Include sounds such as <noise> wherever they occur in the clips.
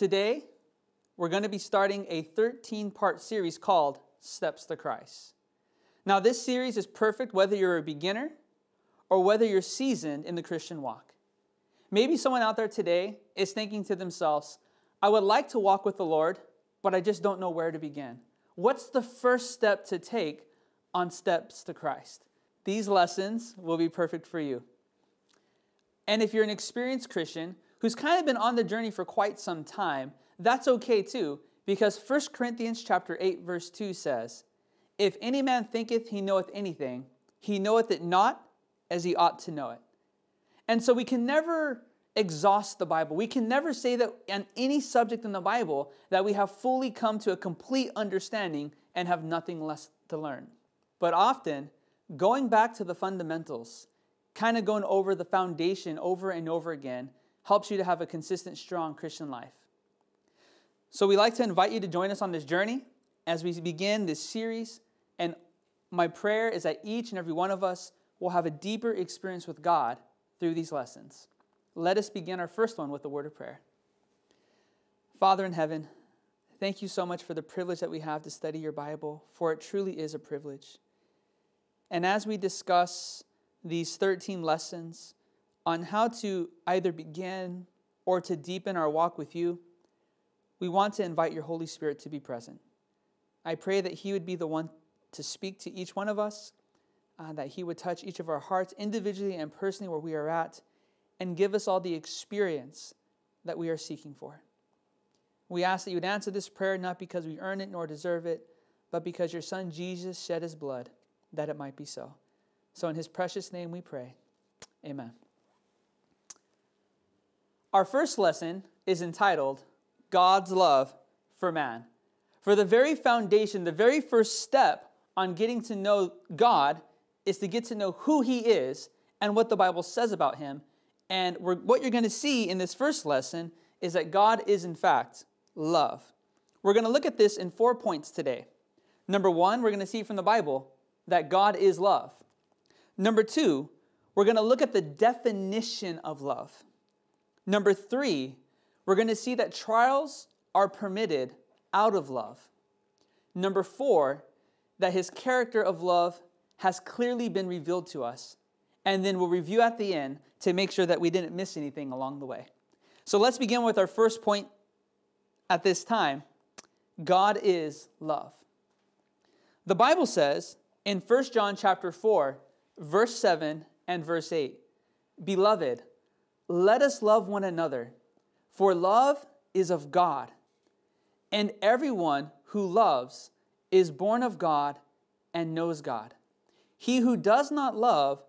Today, we're going to be starting a 13 part series called Steps to Christ. Now, this series is perfect whether you're a beginner or whether you're seasoned in the Christian walk. Maybe someone out there today is thinking to themselves, I would like to walk with the Lord, but I just don't know where to begin. What's the first step to take on steps to Christ? These lessons will be perfect for you. And if you're an experienced Christian who's kind of been on the journey for quite some time, that's okay too, because 1 Corinthians chapter 8 verse 2 says, "If any man thinketh he knoweth anything, he knoweth it not as he ought to know it." And so we can never exhaust the Bible. We can never say that on any subject in the Bible that we have fully come to a complete understanding and have nothing less to learn. But often, going back to the fundamentals, kind of going over the foundation over and over again, helps you to have a consistent, strong Christian life. So we like to invite you to join us on this journey as we begin this series. And my prayer is that each and every one of us will have a deeper experience with God through these lessons. Let us begin our first one with a word of prayer. Father in heaven, thank you so much for the privilege that we have to study your Bible, for it truly is a privilege. And as we discuss these 13 lessons on how to either begin or to deepen our walk with you, we want to invite your Holy Spirit to be present. I pray that He would be the one to speak to each one of us, uh, that He would touch each of our hearts individually and personally where we are at, and give us all the experience that we are seeking for. We ask that you would answer this prayer not because we earn it nor deserve it, but because your Son Jesus shed his blood that it might be so. So, in his precious name we pray. Amen. Our first lesson is entitled God's Love for Man. For the very foundation, the very first step on getting to know God is to get to know who He is and what the Bible says about Him. And what you're going to see in this first lesson is that God is, in fact, love. We're going to look at this in four points today. Number one, we're going to see from the Bible that God is love. Number two, we're going to look at the definition of love. Number three, we're going to see that trials are permitted out of love. Number four, that his character of love has clearly been revealed to us. And then we'll review at the end to make sure that we didn't miss anything along the way. So let's begin with our first point at this time God is love. The Bible says in 1 John chapter 4, verse 7 and verse 8, Beloved, let us love one another, for love is of God, and everyone who loves is born of God and knows God. He who does not love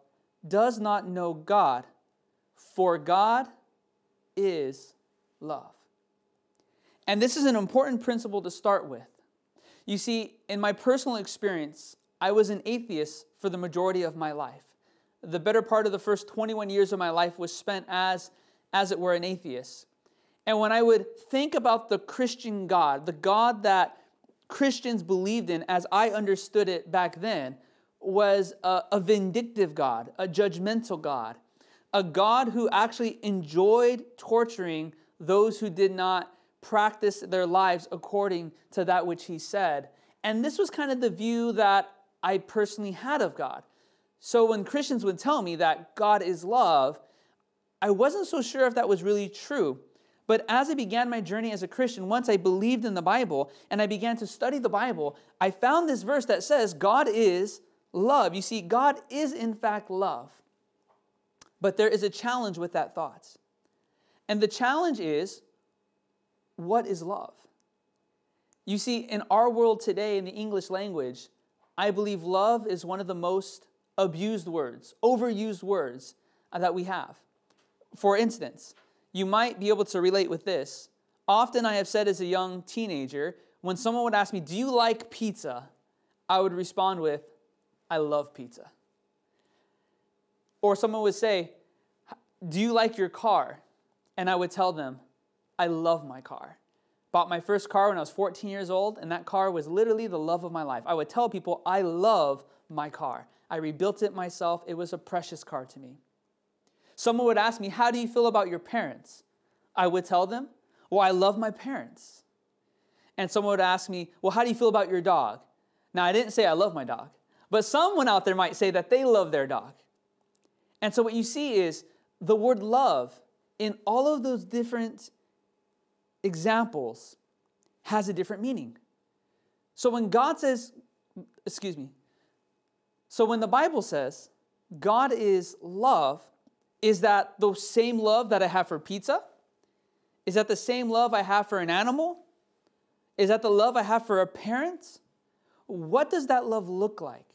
does not know God, for God is love. And this is an important principle to start with. You see, in my personal experience, I was an atheist for the majority of my life. The better part of the first 21 years of my life was spent as, as it were, an atheist. And when I would think about the Christian God, the God that Christians believed in as I understood it back then, was a, a vindictive God, a judgmental God, a God who actually enjoyed torturing those who did not practice their lives according to that which he said. And this was kind of the view that I personally had of God. So when Christians would tell me that God is love, I wasn't so sure if that was really true. But as I began my journey as a Christian, once I believed in the Bible and I began to study the Bible, I found this verse that says God is love. You see, God is in fact love. But there is a challenge with that thought. And the challenge is what is love? You see, in our world today, in the English language, I believe love is one of the most abused words, overused words uh, that we have. For instance, you might be able to relate with this. Often I have said as a young teenager, when someone would ask me, Do you like pizza? I would respond with, I love pizza. Or someone would say, Do you like your car? And I would tell them, I love my car. Bought my first car when I was 14 years old, and that car was literally the love of my life. I would tell people, I love my car. I rebuilt it myself. It was a precious car to me. Someone would ask me, How do you feel about your parents? I would tell them, Well, I love my parents. And someone would ask me, Well, how do you feel about your dog? Now, I didn't say I love my dog, but someone out there might say that they love their dog. And so, what you see is the word love in all of those different examples has a different meaning. So, when God says, excuse me, so when the Bible says God is love, is that the same love that I have for pizza? Is that the same love I have for an animal? Is that the love I have for a parent? What does that love look like?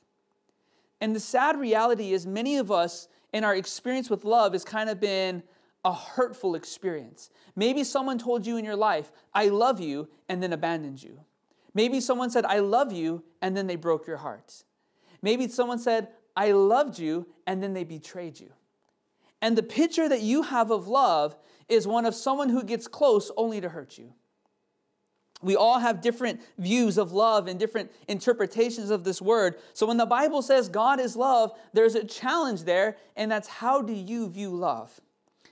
And the sad reality is, many of us in our experience with love has kind of been a hurtful experience. Maybe someone told you in your life, I love you, and then abandoned you. Maybe someone said, I love you, and then they broke your heart. Maybe someone said, I loved you, and then they betrayed you. And the picture that you have of love is one of someone who gets close only to hurt you. We all have different views of love and different interpretations of this word. So when the Bible says God is love, there's a challenge there, and that's how do you view love?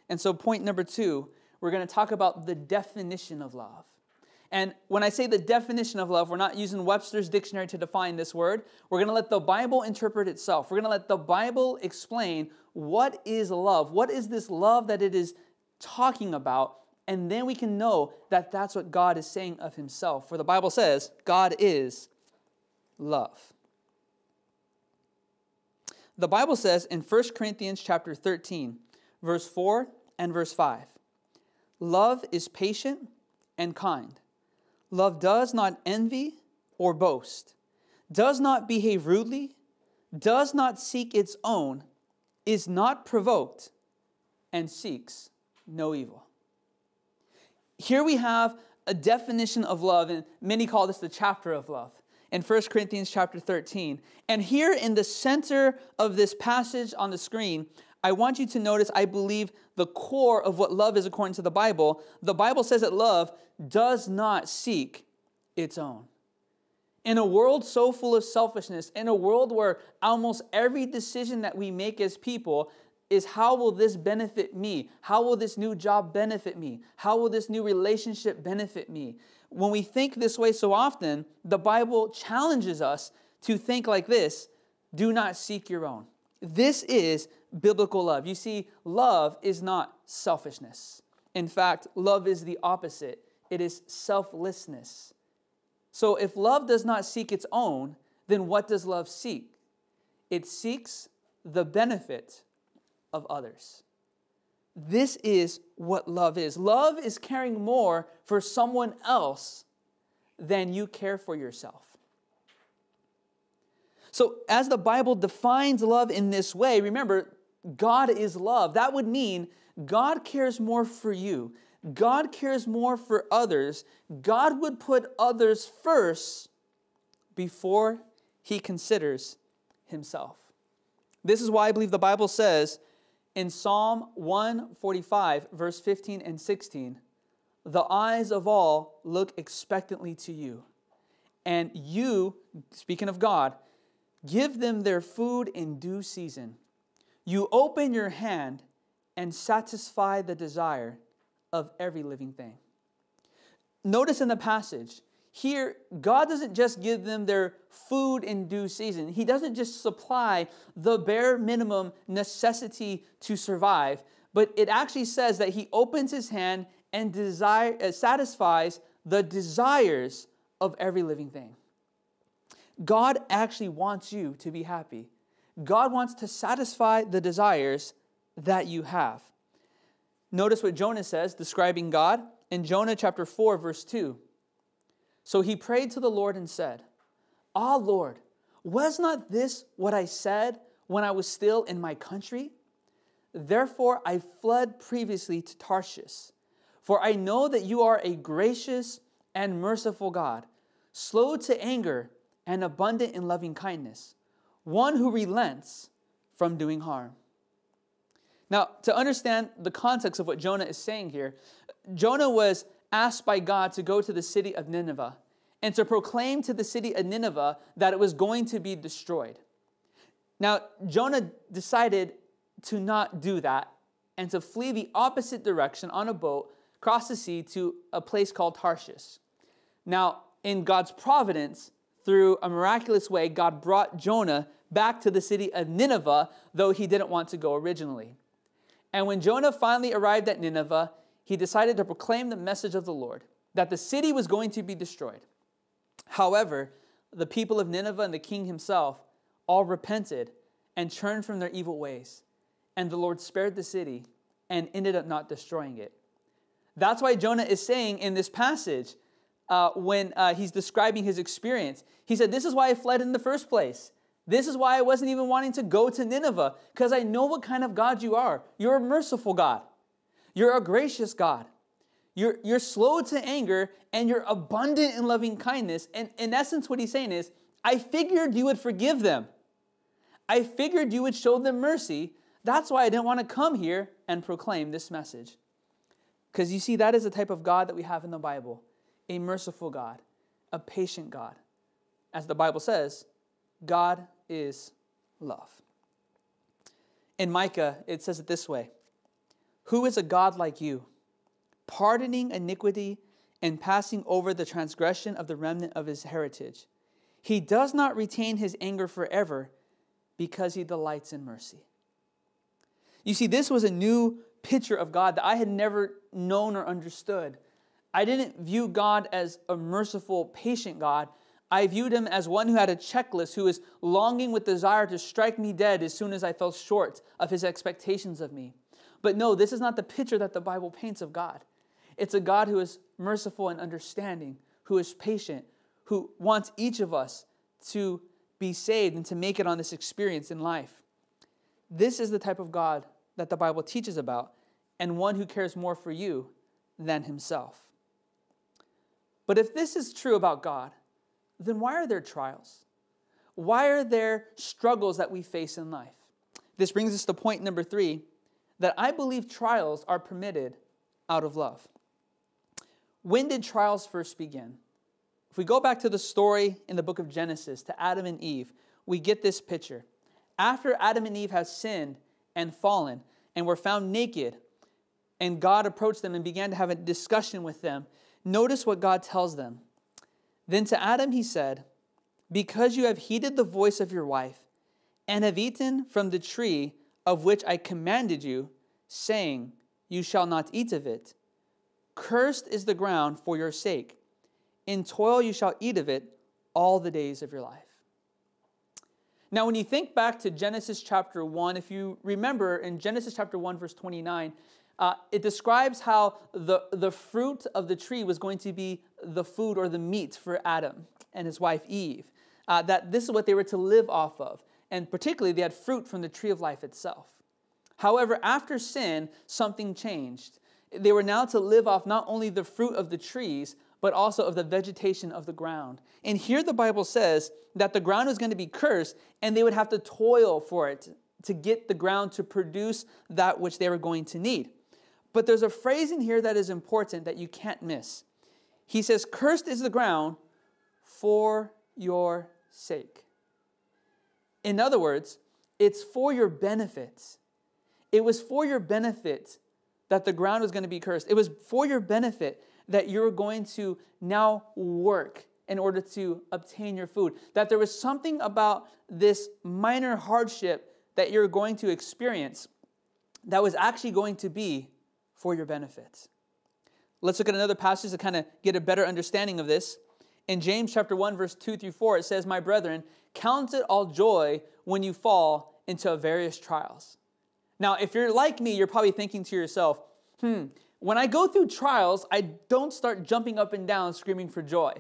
And so, point number two, we're going to talk about the definition of love. And when I say the definition of love, we're not using Webster's dictionary to define this word. We're going to let the Bible interpret itself. We're going to let the Bible explain what is love. What is this love that it is talking about? And then we can know that that's what God is saying of himself. For the Bible says, God is love. The Bible says in 1 Corinthians chapter 13, verse 4 and verse 5, love is patient and kind. Love does not envy or boast, does not behave rudely, does not seek its own, is not provoked, and seeks no evil. Here we have a definition of love, and many call this the chapter of love in 1 Corinthians chapter 13. And here in the center of this passage on the screen, I want you to notice, I believe, the core of what love is according to the Bible. The Bible says that love does not seek its own. In a world so full of selfishness, in a world where almost every decision that we make as people is how will this benefit me? How will this new job benefit me? How will this new relationship benefit me? When we think this way so often, the Bible challenges us to think like this do not seek your own. This is biblical love. You see, love is not selfishness. In fact, love is the opposite it is selflessness. So if love does not seek its own, then what does love seek? It seeks the benefit of others. This is what love is. Love is caring more for someone else than you care for yourself. So, as the Bible defines love in this way, remember, God is love. That would mean God cares more for you. God cares more for others. God would put others first before he considers himself. This is why I believe the Bible says in Psalm 145, verse 15 and 16, the eyes of all look expectantly to you. And you, speaking of God, give them their food in due season. You open your hand and satisfy the desire of every living thing. Notice in the passage, here, God doesn't just give them their food in due season. He doesn't just supply the bare minimum necessity to survive, but it actually says that He opens His hand and desire, uh, satisfies the desires of every living thing. God actually wants you to be happy. God wants to satisfy the desires that you have. Notice what Jonah says, describing God in Jonah chapter 4, verse 2. So he prayed to the Lord and said, Ah, Lord, was not this what I said when I was still in my country? Therefore I fled previously to Tarshish, for I know that you are a gracious and merciful God, slow to anger and abundant in loving kindness, one who relents from doing harm. Now, to understand the context of what Jonah is saying here, Jonah was asked by God to go to the city of Nineveh and to proclaim to the city of Nineveh that it was going to be destroyed. Now, Jonah decided to not do that and to flee the opposite direction on a boat, across the sea to a place called Tarshish. Now, in God's providence, through a miraculous way, God brought Jonah back to the city of Nineveh, though he didn't want to go originally. And when Jonah finally arrived at Nineveh, he decided to proclaim the message of the Lord that the city was going to be destroyed. However, the people of Nineveh and the king himself all repented and turned from their evil ways. And the Lord spared the city and ended up not destroying it. That's why Jonah is saying in this passage, uh, when uh, he's describing his experience, he said, This is why I fled in the first place. This is why I wasn't even wanting to go to Nineveh, because I know what kind of God you are. You're a merciful God, you're a gracious God. You're, you're slow to anger and you're abundant in loving kindness. And in essence, what he's saying is, I figured you would forgive them. I figured you would show them mercy. That's why I didn't want to come here and proclaim this message. Because you see, that is the type of God that we have in the Bible a merciful God, a patient God. As the Bible says, God is love. In Micah, it says it this way Who is a God like you? pardoning iniquity and passing over the transgression of the remnant of his heritage. He does not retain his anger forever because he delights in mercy. You see, this was a new picture of God that I had never known or understood. I didn't view God as a merciful, patient God. I viewed him as one who had a checklist, who was longing with desire to strike me dead as soon as I fell short of his expectations of me. But no, this is not the picture that the Bible paints of God. It's a God who is merciful and understanding, who is patient, who wants each of us to be saved and to make it on this experience in life. This is the type of God that the Bible teaches about, and one who cares more for you than himself. But if this is true about God, then why are there trials? Why are there struggles that we face in life? This brings us to point number three that I believe trials are permitted out of love. When did trials first begin? If we go back to the story in the book of Genesis to Adam and Eve, we get this picture. After Adam and Eve have sinned and fallen and were found naked, and God approached them and began to have a discussion with them, notice what God tells them. Then to Adam he said, Because you have heeded the voice of your wife and have eaten from the tree of which I commanded you, saying, You shall not eat of it. Cursed is the ground for your sake. In toil you shall eat of it all the days of your life. Now, when you think back to Genesis chapter 1, if you remember in Genesis chapter 1, verse 29, uh, it describes how the, the fruit of the tree was going to be the food or the meat for Adam and his wife Eve. Uh, that this is what they were to live off of. And particularly, they had fruit from the tree of life itself. However, after sin, something changed they were now to live off not only the fruit of the trees, but also of the vegetation of the ground. And here the Bible says that the ground was going to be cursed and they would have to toil for it to get the ground to produce that which they were going to need. But there's a phrase in here that is important that you can't miss. He says, Cursed is the ground for your sake. In other words, it's for your benefit. It was for your benefit that the ground was going to be cursed. It was for your benefit that you're going to now work in order to obtain your food. That there was something about this minor hardship that you're going to experience that was actually going to be for your benefit. Let's look at another passage to kind of get a better understanding of this. In James chapter 1 verse 2 through 4 it says, "My brethren, count it all joy when you fall into various trials." Now, if you're like me, you're probably thinking to yourself, hmm, when I go through trials, I don't start jumping up and down screaming for joy.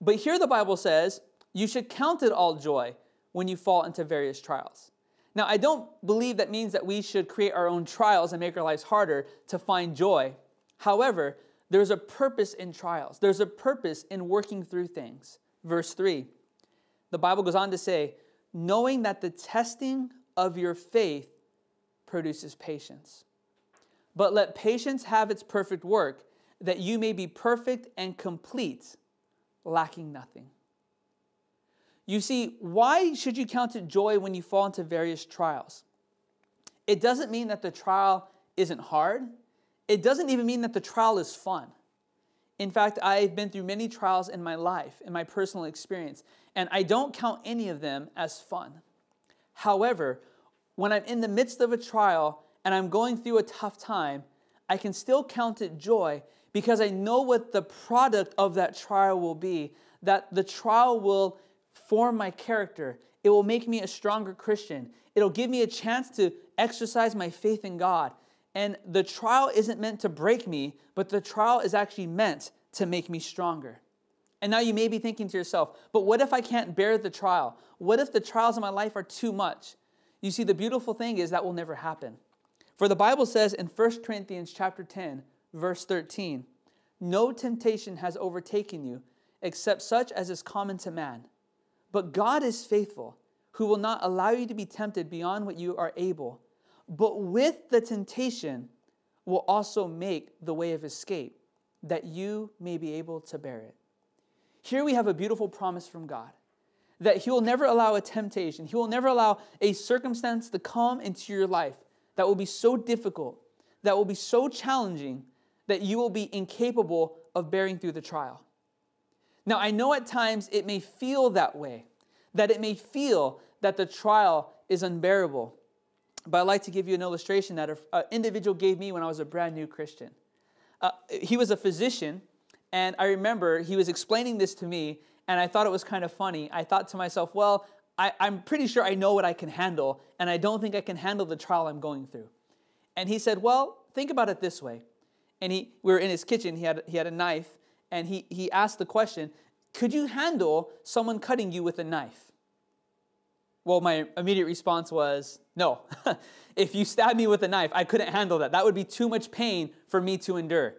But here the Bible says, you should count it all joy when you fall into various trials. Now, I don't believe that means that we should create our own trials and make our lives harder to find joy. However, there's a purpose in trials, there's a purpose in working through things. Verse 3, the Bible goes on to say, knowing that the testing of your faith produces patience. But let patience have its perfect work, that you may be perfect and complete, lacking nothing. You see, why should you count it joy when you fall into various trials? It doesn't mean that the trial isn't hard. it doesn't even mean that the trial is fun. In fact, I've been through many trials in my life, in my personal experience, and I don't count any of them as fun. However, when I'm in the midst of a trial and I'm going through a tough time, I can still count it joy because I know what the product of that trial will be, that the trial will form my character. It will make me a stronger Christian. It'll give me a chance to exercise my faith in God. And the trial isn't meant to break me, but the trial is actually meant to make me stronger. And now you may be thinking to yourself, but what if I can't bear the trial? What if the trials in my life are too much? You see, the beautiful thing is that will never happen. For the Bible says in 1 Corinthians chapter 10, verse 13, no temptation has overtaken you except such as is common to man. But God is faithful, who will not allow you to be tempted beyond what you are able, but with the temptation will also make the way of escape, that you may be able to bear it. Here we have a beautiful promise from God that He will never allow a temptation, He will never allow a circumstance to come into your life that will be so difficult, that will be so challenging, that you will be incapable of bearing through the trial. Now, I know at times it may feel that way, that it may feel that the trial is unbearable. But I'd like to give you an illustration that an individual gave me when I was a brand new Christian. Uh, he was a physician, and I remember he was explaining this to me, and I thought it was kind of funny. I thought to myself, well, I, I'm pretty sure I know what I can handle, and I don't think I can handle the trial I'm going through. And he said, well, think about it this way. And he, we were in his kitchen, he had, he had a knife, and he, he asked the question, could you handle someone cutting you with a knife? Well, my immediate response was, no. <laughs> if you stabbed me with a knife, I couldn't handle that. That would be too much pain for me to endure.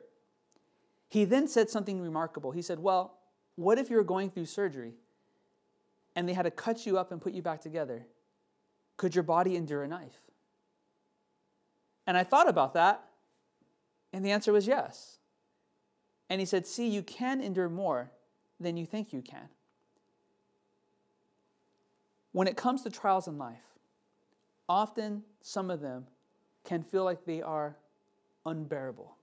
He then said something remarkable. He said, Well, what if you were going through surgery and they had to cut you up and put you back together? Could your body endure a knife? And I thought about that, and the answer was yes. And he said, See, you can endure more than you think you can. When it comes to trials in life, often some of them can feel like they are unbearable.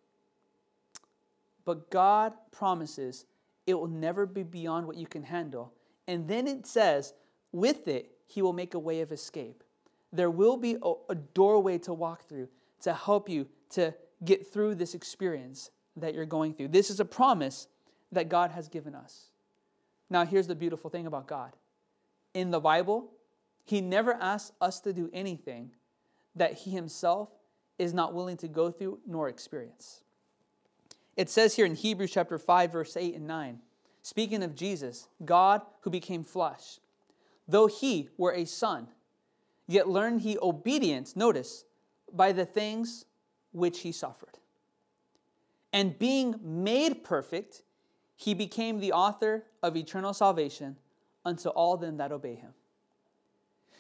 But God promises it will never be beyond what you can handle. And then it says, with it, He will make a way of escape. There will be a, doorway to walk through to help you to get through this experience that you're going through. This is a promise that God has given us. Now, here's the beautiful thing about God in the Bible, He never asks us to do anything that He Himself is not willing to go through nor experience. It says here in Hebrews chapter 5, verse 8 and 9, speaking of Jesus, God who became flesh, though he were a son, yet learned he obedience, notice, by the things which he suffered. And being made perfect, he became the author of eternal salvation unto all them that obey him.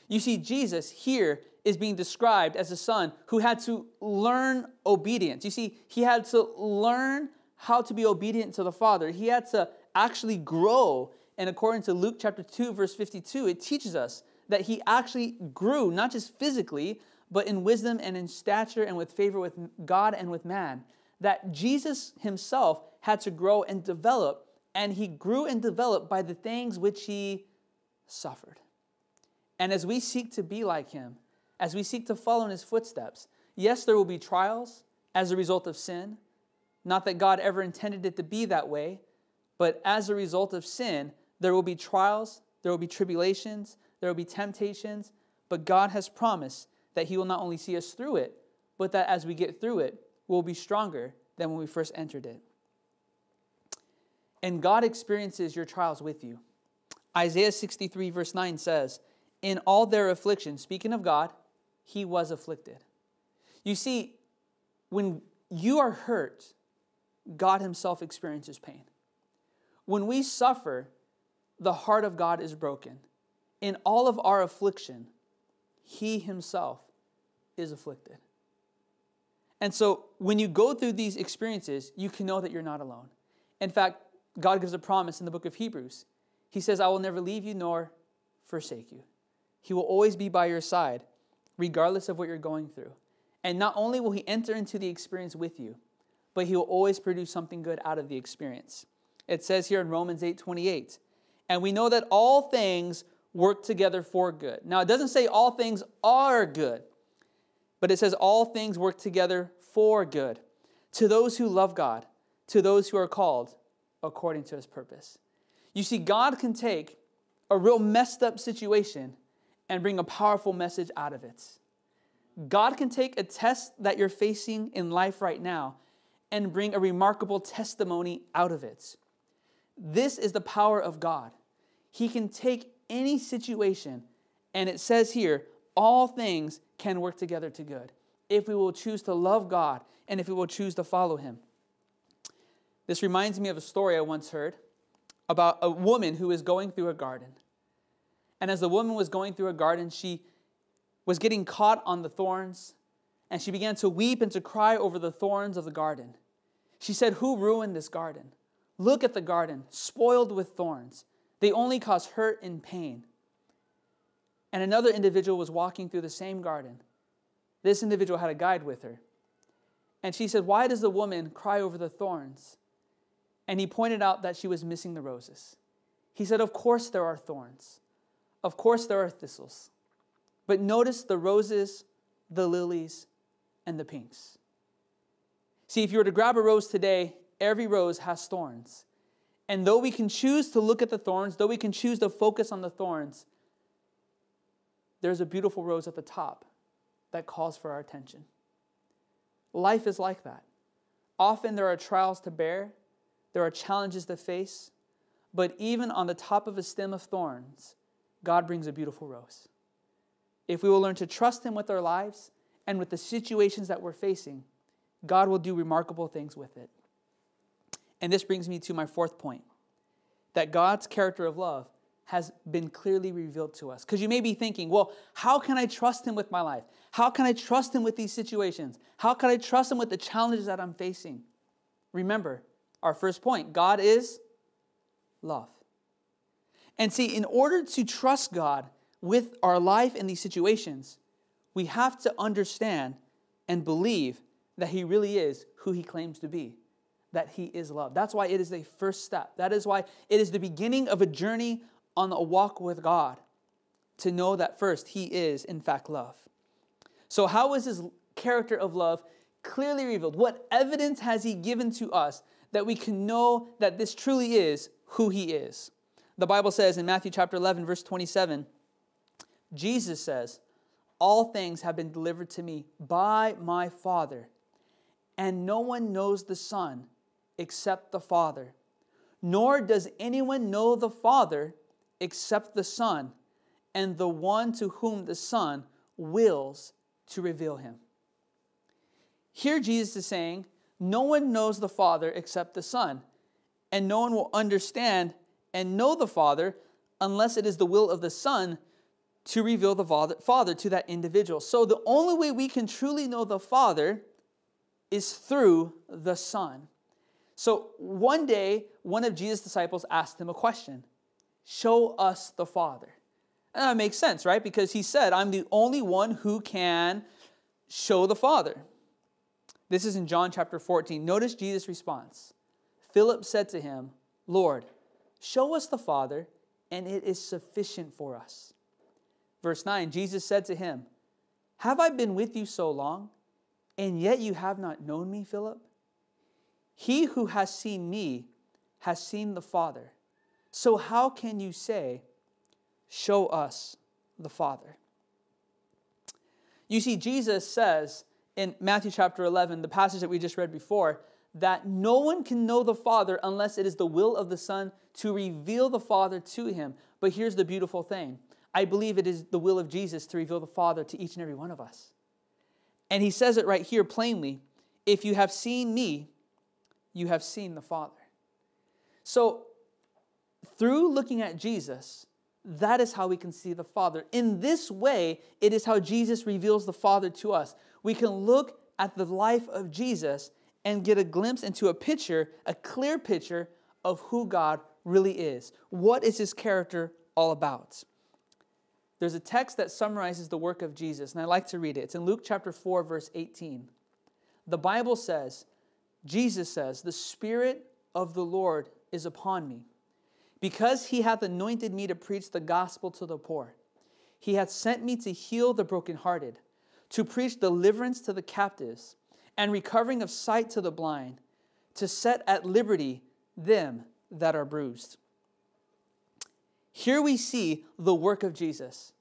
You see, Jesus here is being described as a son who had to learn obedience. You see, he had to learn how to be obedient to the Father. He had to actually grow. And according to Luke chapter 2, verse 52, it teaches us that he actually grew, not just physically, but in wisdom and in stature and with favor with God and with man. That Jesus himself had to grow and develop, and he grew and developed by the things which he suffered. And as we seek to be like him, as we seek to follow in his footsteps, yes, there will be trials as a result of sin. Not that God ever intended it to be that way, but as a result of sin, there will be trials, there will be tribulations, there will be temptations, but God has promised that He will not only see us through it, but that as we get through it, we'll be stronger than when we first entered it. And God experiences your trials with you. Isaiah 63, verse 9 says, In all their affliction, speaking of God, He was afflicted. You see, when you are hurt, God Himself experiences pain. When we suffer, the heart of God is broken. In all of our affliction, He Himself is afflicted. And so when you go through these experiences, you can know that you're not alone. In fact, God gives a promise in the book of Hebrews. He says, I will never leave you nor forsake you. He will always be by your side, regardless of what you're going through. And not only will He enter into the experience with you, but he will always produce something good out of the experience. It says here in Romans 8 28, and we know that all things work together for good. Now, it doesn't say all things are good, but it says all things work together for good to those who love God, to those who are called according to his purpose. You see, God can take a real messed up situation and bring a powerful message out of it. God can take a test that you're facing in life right now and bring a remarkable testimony out of it. This is the power of God. He can take any situation, and it says here, all things can work together to good if we will choose to love God and if we will choose to follow Him. This reminds me of a story I once heard about a woman who was going through a garden. And as the woman was going through a garden, she was getting caught on the thorns, and she began to weep and to cry over the thorns of the garden. She said, Who ruined this garden? Look at the garden, spoiled with thorns. They only cause hurt and pain. And another individual was walking through the same garden. This individual had a guide with her. And she said, Why does the woman cry over the thorns? And he pointed out that she was missing the roses. He said, Of course there are thorns. Of course there are thistles. But notice the roses, the lilies, and the pinks. See, if you were to grab a rose today, every rose has thorns. And though we can choose to look at the thorns, though we can choose to focus on the thorns, there's a beautiful rose at the top that calls for our attention. Life is like that. Often there are trials to bear, there are challenges to face, but even on the top of a stem of thorns, God brings a beautiful rose. If we will learn to trust Him with our lives and with the situations that we're facing, God will do remarkable things with it. And this brings me to my fourth point that God's character of love has been clearly revealed to us. Because you may be thinking, well, how can I trust Him with my life? How can I trust Him with these situations? How can I trust Him with the challenges that I'm facing? Remember, our first point God is love. And see, in order to trust God with our life in these situations, we have to understand and believe that He really is who He claims to be, that He is love. That's why it is the first step. That is why it is the beginning of a journey on a walk with God to know that first, He is, in fact, love. So, how is His character of love clearly revealed? What evidence has He given to us that we can know that this truly is who He is? The Bible says in Matthew chapter 11, verse 27, Jesus says, All things have been delivered to me by my Father, and no one knows the Son except the Father, nor does anyone know the Father except the Son, and the one to whom the Son wills to reveal him. Here, Jesus is saying, No one knows the Father except the Son, and no one will understand and know the Father unless it is the will of the Son to reveal the Father to that individual. So, the only way we can truly know the Father is through the Son. So, one day, one of Jesus' disciples asked him a question Show us the Father. And that makes sense, right? Because he said, I'm the only one who can show the Father. This is in John chapter 14. Notice Jesus' response. Philip said to him, Lord, show us the Father, and it is sufficient for us. Verse 9 Jesus said to him, Have I been with you so long, and yet you have not known me, Philip? He who has seen me has seen the Father. So, how can you say, Show us the Father? You see, Jesus says in Matthew chapter 11, the passage that we just read before, that no one can know the Father unless it is the will of the Son to reveal the Father to him. But here's the beautiful thing I believe it is the will of Jesus to reveal the Father to each and every one of us. And he says it right here plainly if you have seen me, you have seen the Father. So through looking at Jesus, that is how we can see the Father. In this way, it is how Jesus reveals the Father to us. We can look at the life of Jesus and get a glimpse into a picture, a clear picture of who God really is. What is his character all about? There's a text that summarizes the work of Jesus, and I like to read it. It's in Luke chapter 4, verse 18. The Bible says, Jesus says, The Spirit of the Lord is upon me, because he hath anointed me to preach the gospel to the poor. He hath sent me to heal the brokenhearted, to preach deliverance to the captives, and recovering of sight to the blind, to set at liberty them that are bruised. Here we see the work of Jesus.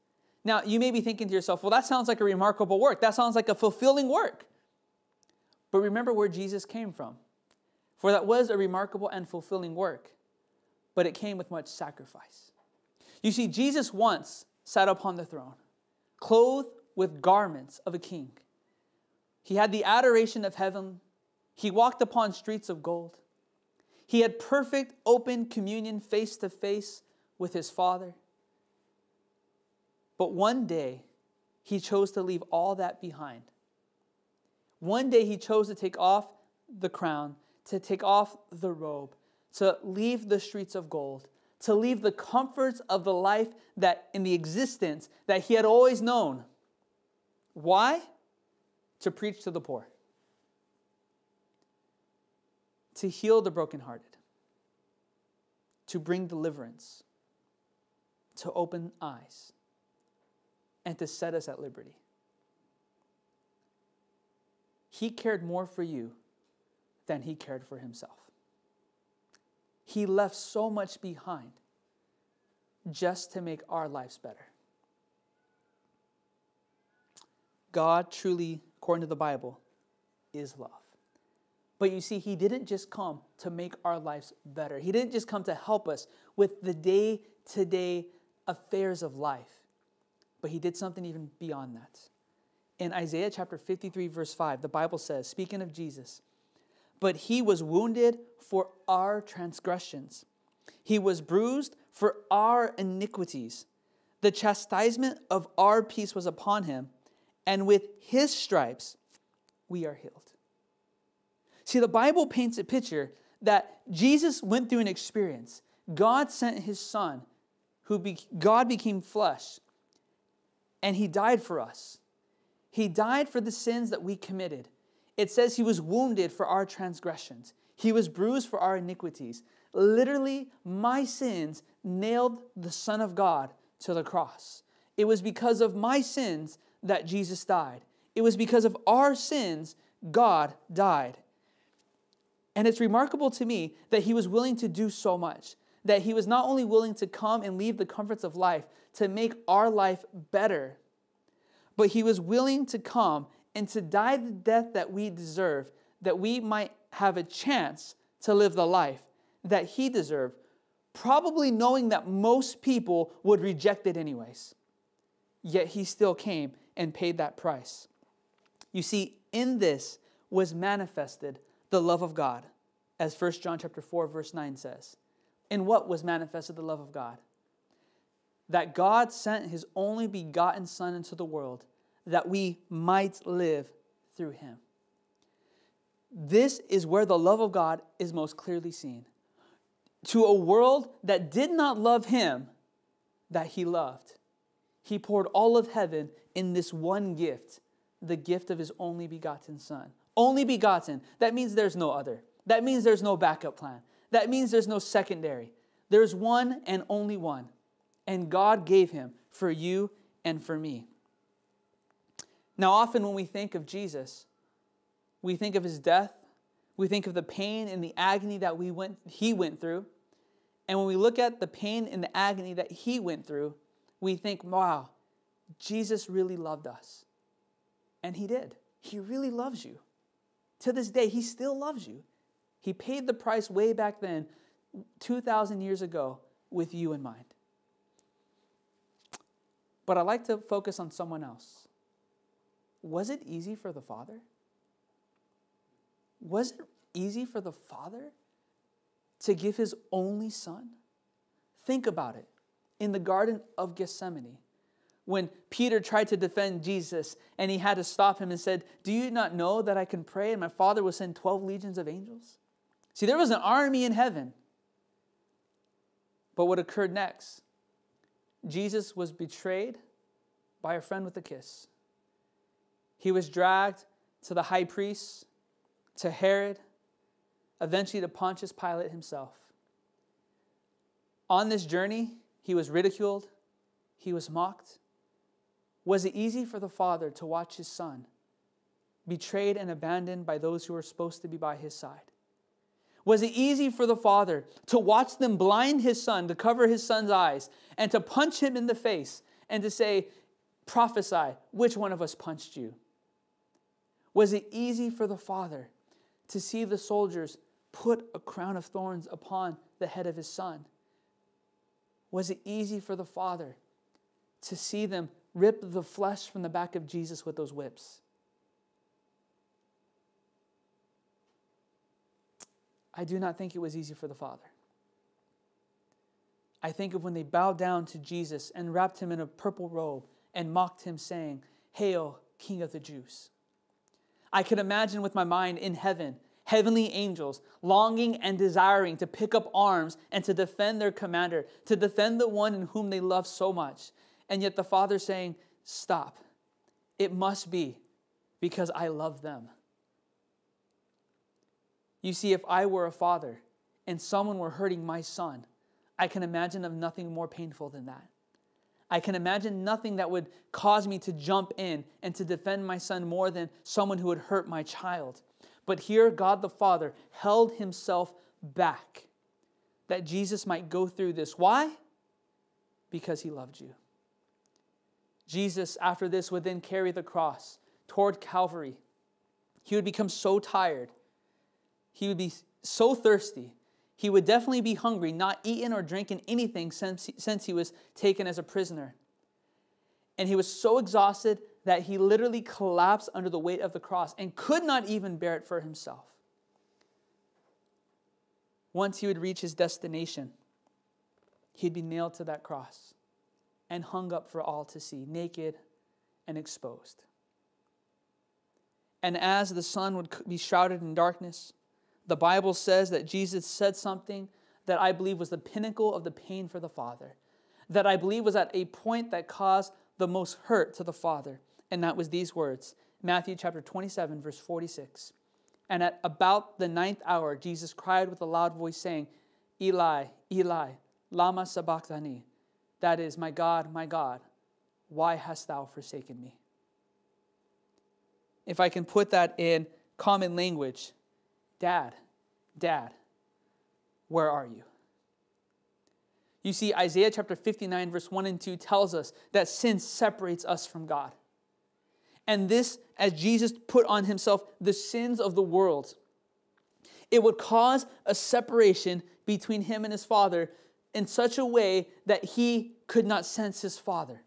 Now, you may be thinking to yourself, well, that sounds like a remarkable work. That sounds like a fulfilling work. But remember where Jesus came from. For that was a remarkable and fulfilling work, but it came with much sacrifice. You see, Jesus once sat upon the throne, clothed with garments of a king. He had the adoration of heaven. He walked upon streets of gold. He had perfect open communion face to face with his Father. But one day, he chose to leave all that behind. One day, he chose to take off the crown, to take off the robe, to leave the streets of gold, to leave the comforts of the life that in the existence that he had always known. Why? To preach to the poor, to heal the brokenhearted, to bring deliverance, to open eyes and to set us at liberty. He cared more for you than he cared for himself. He left so much behind just to make our lives better. God truly, according to the Bible, is love. But you see, He didn't just come to make our lives better. He didn't just come to help us with the day to day affairs of life. But he did something even beyond that. In Isaiah chapter 53, verse 5, the Bible says, speaking of Jesus, but he was wounded for our transgressions, he was bruised for our iniquities. The chastisement of our peace was upon him, and with his stripes we are healed. See, the Bible paints a picture that Jesus went through an experience. God sent his son, who be, God became flesh and he died for us. He died for the sins that we committed. It says he was wounded for our transgressions, he was bruised for our iniquities. Literally, my sins nailed the Son of God to the cross. It was because of my sins that Jesus died. It was because of our sins God died. And it's remarkable to me that he was willing to do so much that he was not only willing to come and leave the comforts of life to make our life better, but he was willing to come and to die the death that we deserve, that we might have a chance to live the life that he deserved, probably knowing that most people would reject it anyways. Yet he still came and paid that price. You see, in this was manifested the love of God, as 1 John chapter 4 verse 9 says in what was manifested the love of God? That God sent his only begotten Son into the world that we might live through him. This is where the love of God is most clearly seen. To a world that did not love him, that he loved, he poured all of heaven in this one gift, the gift of his only begotten Son. Only begotten. That means there's no other. That means there's no backup plan. That means there's no secondary. There's one and only one. And God gave him for you and for me. Now, often when we think of Jesus, we think of his death, we think of the pain and the agony that we went, he went through. And when we look at the pain and the agony that he went through, we think, wow, Jesus really loved us. And he did. He really loves you. To this day, he still loves you. He paid the price way back then, 2,000 years ago, with you in mind. But I like to focus on someone else. Was it easy for the Father? Was it easy for the Father to give his only Son? Think about it. In the Garden of Gethsemane, when Peter tried to defend Jesus and he had to stop him and said, Do you not know that I can pray and my Father will send 12 legions of angels? See, there was an army in heaven. But what occurred next? Jesus was betrayed by a friend with a kiss. He was dragged to the high priest, to Herod, eventually to Pontius Pilate himself. On this journey, he was ridiculed, he was mocked. Was it easy for the father to watch his son betrayed and abandoned by those who were supposed to be by his side? Was it easy for the father to watch them blind his son, to cover his son's eyes, and to punch him in the face and to say, Prophesy, which one of us punched you? Was it easy for the father to see the soldiers put a crown of thorns upon the head of his son? Was it easy for the father to see them rip the flesh from the back of Jesus with those whips? I do not think it was easy for the father. I think of when they bowed down to Jesus and wrapped him in a purple robe and mocked him, saying, Hail, King of the Jews. I could imagine with my mind in heaven, heavenly angels longing and desiring to pick up arms and to defend their commander, to defend the one in whom they love so much. And yet the Father saying, Stop. It must be because I love them. You see, if I were a father and someone were hurting my son, I can imagine of nothing more painful than that. I can imagine nothing that would cause me to jump in and to defend my son more than someone who would hurt my child. But here, God the Father held himself back that Jesus might go through this. Why? Because he loved you. Jesus, after this, would then carry the cross toward Calvary. He would become so tired. He would be so thirsty he would definitely be hungry, not eaten or drinking anything since since he was taken as a prisoner. And he was so exhausted that he literally collapsed under the weight of the cross and could not even bear it for himself. Once he would reach his destination, he'd be nailed to that cross and hung up for all to see, naked and exposed. And as the sun would be shrouded in darkness, the Bible says that Jesus said something that I believe was the pinnacle of the pain for the Father, that I believe was at a point that caused the most hurt to the Father. And that was these words Matthew chapter 27, verse 46. And at about the ninth hour, Jesus cried with a loud voice, saying, Eli, Eli, Lama Sabachthani. That is, My God, my God, why hast thou forsaken me? If I can put that in common language, Dad, Dad, where are you? You see, Isaiah chapter 59, verse 1 and 2 tells us that sin separates us from God. And this, as Jesus put on himself the sins of the world, it would cause a separation between him and his Father in such a way that he could not sense his Father.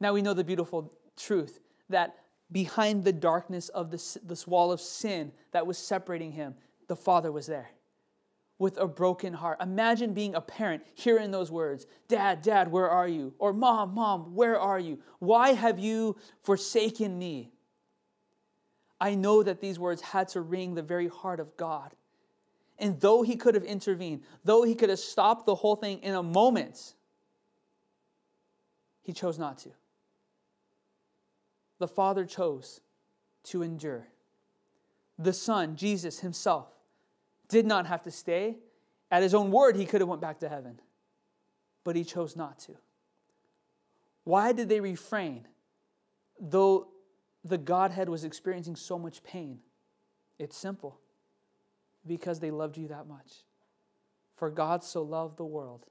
Now we know the beautiful truth that behind the darkness of this, this wall of sin that was separating him, the Father was there with a broken heart. Imagine being a parent hearing those words Dad, Dad, where are you? Or Mom, Mom, where are you? Why have you forsaken me? I know that these words had to ring the very heart of God. And though he could have intervened, though he could have stopped the whole thing in a moment, he chose not to the Father chose to endure. The Son, Jesus himself, did not have to stay. At his own word, he could have went back to heaven, but he chose not to. Why did they refrain, though the Godhead was experiencing so much pain? It's simple because they loved you that much. For God so loved the world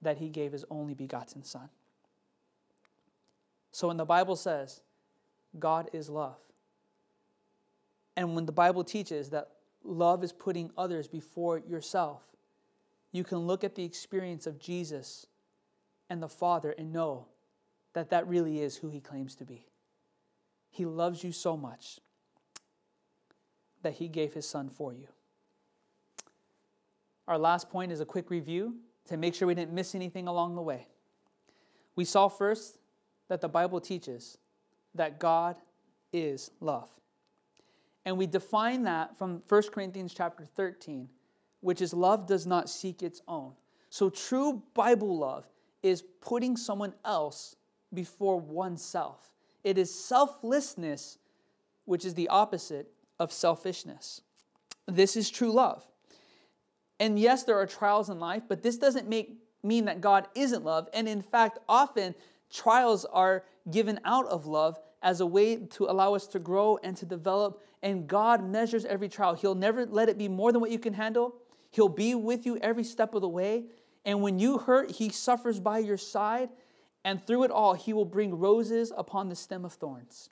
that he gave his only begotten Son. So when the Bible says God is love. And when the Bible teaches that love is putting others before yourself, you can look at the experience of Jesus and the Father and know that that really is who he claims to be. He loves you so much that he gave his son for you. Our last point is a quick review to make sure we didn't miss anything along the way. We saw first that the Bible teaches that God is love. And we define that from 1 Corinthians chapter 13, which is love does not seek its own. So true Bible love is putting someone else before oneself. It is selflessness, which is the opposite of selfishness. this is true love. And yes, there are trials in life, but this doesn't make mean that God isn't love. And in fact, often trials are given out of love as a way to allow us to grow and to develop. And God measures every trial. He'll never let it be more than what you can handle. He'll be with you every step of the way. And when you hurt, He suffers by your side. And through it all, He will bring roses upon the stem of thorns.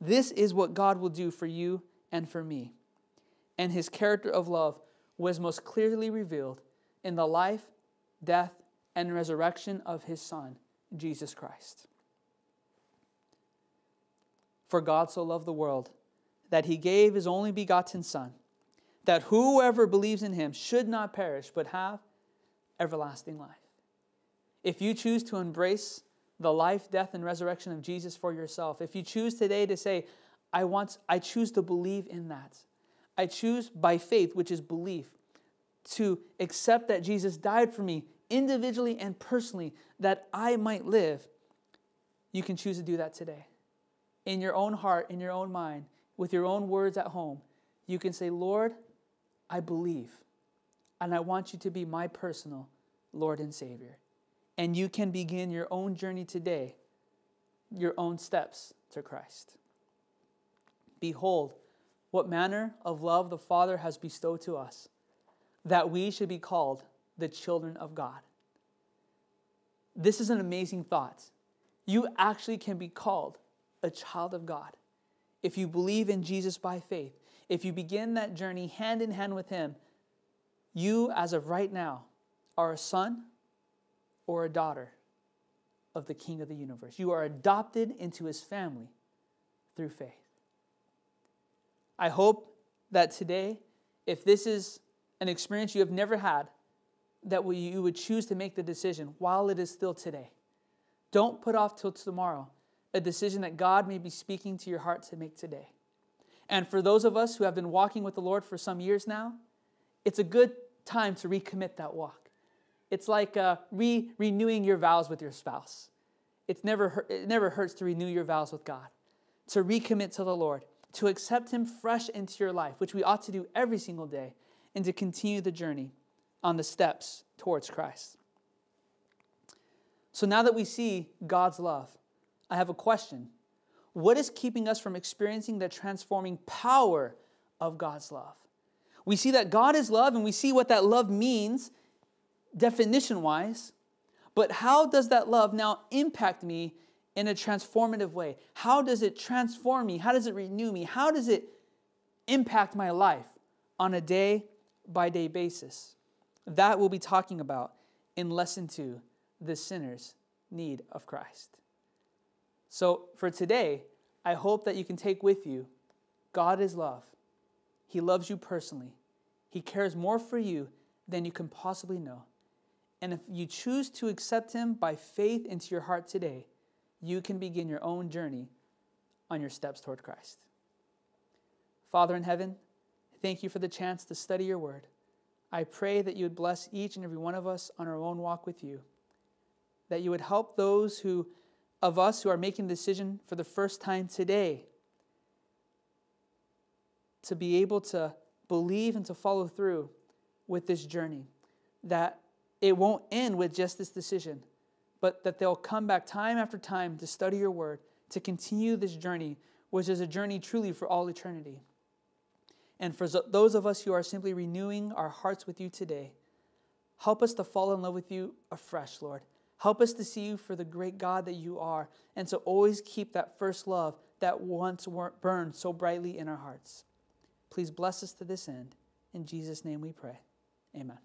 This is what God will do for you and for me. And His character of love was most clearly revealed in the life, death, and resurrection of His Son, Jesus Christ. For God so loved the world that he gave his only begotten Son, that whoever believes in him should not perish, but have everlasting life. If you choose to embrace the life, death, and resurrection of Jesus for yourself, if you choose today to say, I want I choose to believe in that. I choose by faith, which is belief, to accept that Jesus died for me individually and personally that I might live. You can choose to do that today in your own heart, in your own mind, with your own words at home, you can say, Lord, I believe, and I want you to be my personal Lord and Savior. And you can begin your own journey today, your own steps to Christ. Behold, what manner of love the Father has bestowed to us, that we should be called the children of God. This is an amazing thought. You actually can be called a child of God, if you believe in Jesus by faith, if you begin that journey hand in hand with Him, you, as of right now, are a son or a daughter of the King of the universe. You are adopted into His family through faith. I hope that today, if this is an experience you have never had, that you would choose to make the decision while it is still today. Don't put off till tomorrow a decision that God may be speaking to your heart to make today. And for those of us who have been walking with the Lord for some years now, it's a good time to recommit that walk. It's like uh, re- renewing your vows with your spouse. It's never, it never hurts to renew your vows with God, to recommit to the Lord, to accept Him fresh into your life, which we ought to do every single day, and to continue the journey on the steps towards Christ. So now that we see God's love, I have a question. What is keeping us from experiencing the transforming power of God's love? We see that God is love and we see what that love means definition wise, but how does that love now impact me in a transformative way? How does it transform me? How does it renew me? How does it impact my life on a day by day basis? That we'll be talking about in lesson two the sinner's need of Christ. So for today, I hope that you can take with you God is love. He loves you personally. He cares more for you than you can possibly know. And if you choose to accept Him by faith into your heart today, you can begin your own journey on your steps toward Christ. Father in heaven, thank you for the chance to study your word. I pray that you would bless each and every one of us on our own walk with you, that you would help those who of us who are making the decision for the first time today to be able to believe and to follow through with this journey. That it won't end with just this decision, but that they'll come back time after time to study your word, to continue this journey, which is a journey truly for all eternity. And for those of us who are simply renewing our hearts with you today, help us to fall in love with you afresh, Lord. Help us to see you for the great God that you are, and to always keep that first love that once burned so brightly in our hearts. Please bless us to this end. In Jesus' name we pray. Amen.